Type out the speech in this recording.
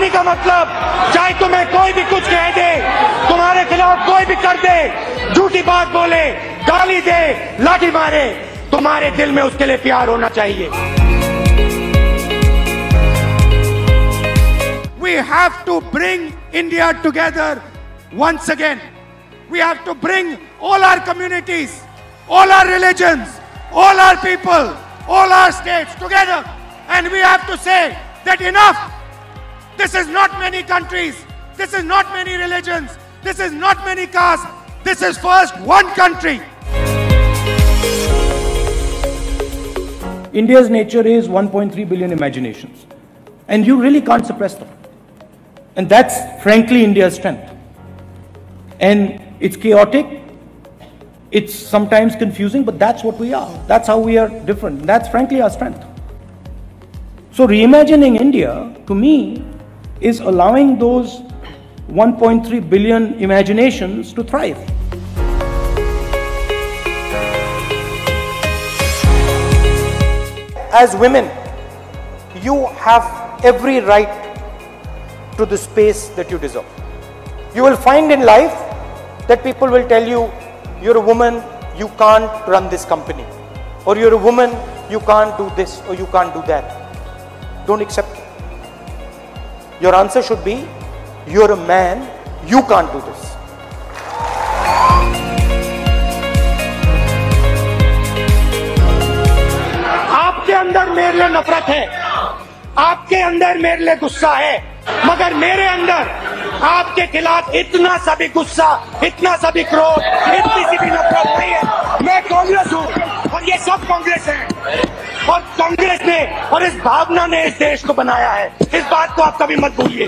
बेईमानी का मतलब चाहे तुम्हें कोई भी कुछ कह दे, तुम्हारे खिलाफ कोई भी कर दे, झूठी बात बोले, गाली दे, लाठी मारे, तुम्हारे दिल में उसके लिए प्यार होना चाहिए we have to bring India together once again we have to bring all our communities all our religion all our people all our state together and we have to say That enough! This is not many countries. This is not many religions. This is not many castes. This is first one country. India's nature is 1.3 billion imaginations. And you really can't suppress them. And that's frankly India's strength. And it's chaotic, it's sometimes confusing, but that's what we are. That's how we are different. That's frankly our strength. So reimagining India, to me, is allowing those 1.3 billion imaginations to thrive. as women, you have every right to the space that you deserve. You will find in life that people will tell you, you're a woman, you can't run this company. Or you're a woman, you can't do this or you can't do that. Don't accept it. Your answer should be, you're a man, you can't do this. आपके अंदर मेरे लिए नफरत है। आपके अंदर मेरे लिए गुस्सा है। मगर मेरे अंदर आपके खिलाफ इतना सा भी गुस्सा इतना सा भी क्रोध इतनी सी भी नफरत कांग्रेस ने और इस भावना ने इस देश को बनाया है। इस बात को आप कभी मत भूलिए।